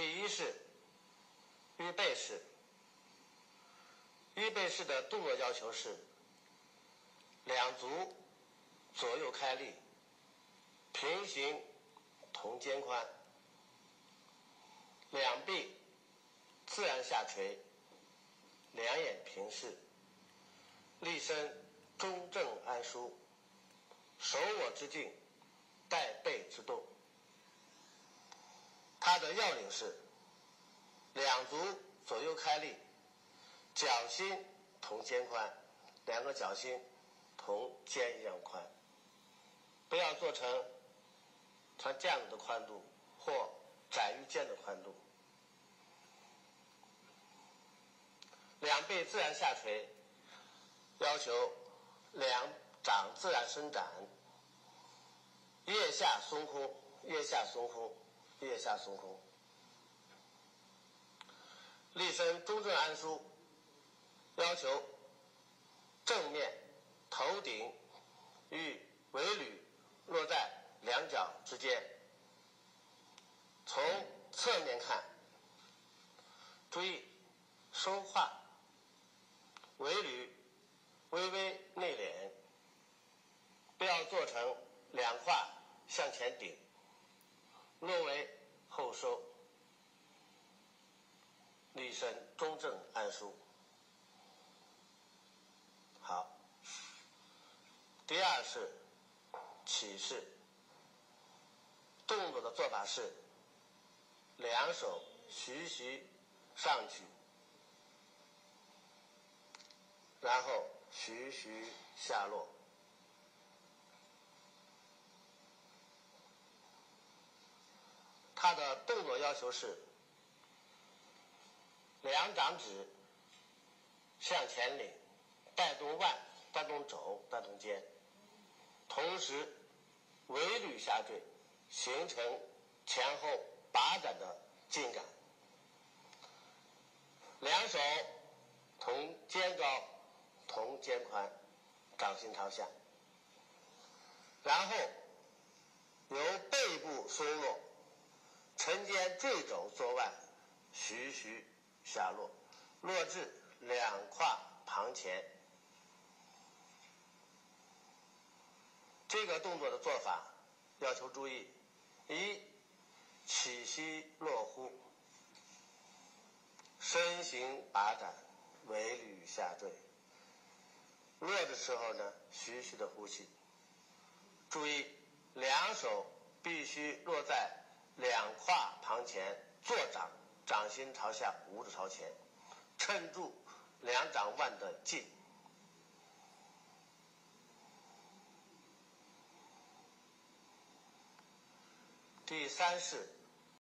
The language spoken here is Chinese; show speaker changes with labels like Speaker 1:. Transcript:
Speaker 1: 一式预备式，预备式的动作要求是：两足左右开立，平行同肩宽，两臂自然下垂，两眼平视，立身中正安舒，手握之劲，带背之动。它的要领是：两足左右开立，脚心同肩宽，两个脚心同肩一样宽，不要做成像这样子的宽度或窄于肩的宽度。两背自然下垂，要求两掌自然伸展，腋下松空，腋下松空，腋下松空。立身中正安舒，要求正面头顶与尾闾落在两脚之间。从侧面看，注意收胯。尾闾微微内敛，不要做成两胯向前顶，落为后收，立身中正安舒。好，第二式起势，动作的做法是两手徐徐上举。然后徐徐下落，它动作要求是：两掌指向前领，带动腕，带动肘，带动肩，同时尾闾下坠，形成前后拔展的劲感。两手同肩高。同肩宽，掌心朝下，然后由背部收落，沉肩坠肘坐腕，徐徐下落，落至两胯旁前。这个动作的做法要求注意：一，起膝落呼，身形拔展，尾闾下坠。落的时候呢，徐徐的呼气。注意，两手必须落在两胯旁前，坐掌，掌心朝下，五指朝前，撑住两掌腕的劲。第三式